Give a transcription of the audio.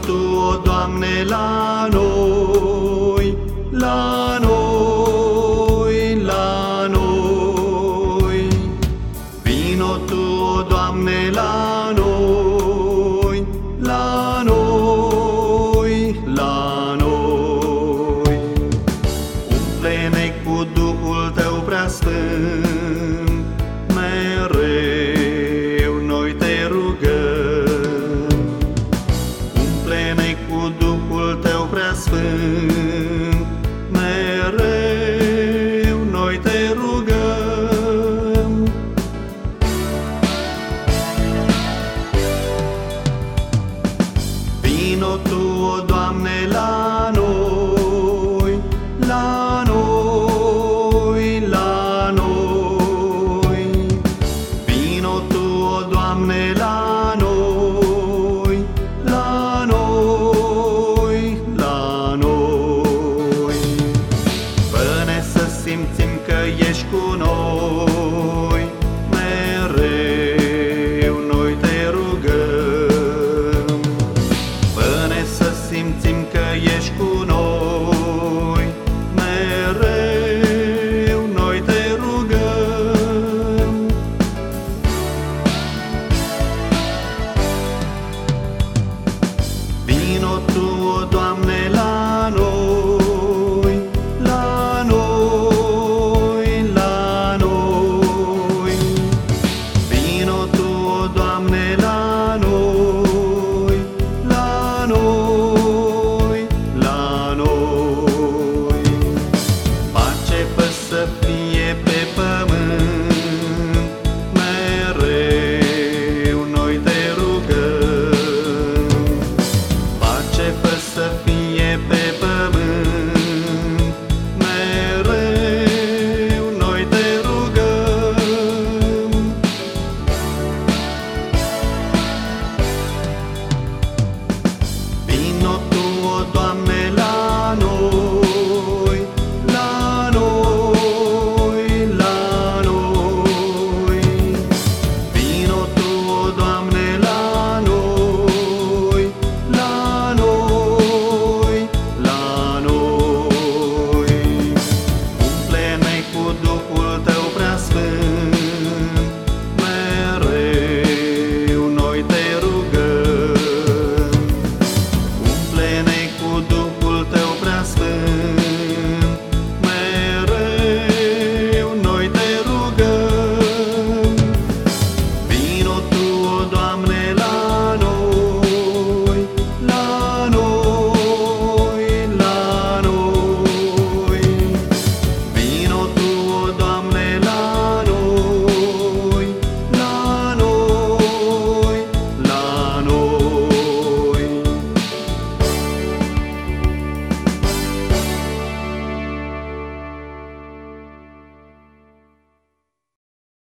Tu, o Doamne, la noi, la noi, la noi. Vino Tu, o Doamne, la noi, la noi, la noi. Umple-ne cu Duhul Tău prea vino Tu, o Doamne, la noi, la noi, la noi. Vino Tu, o Doamne, la noi, la noi, la noi. Fă-ne să simțim că ești cu noi,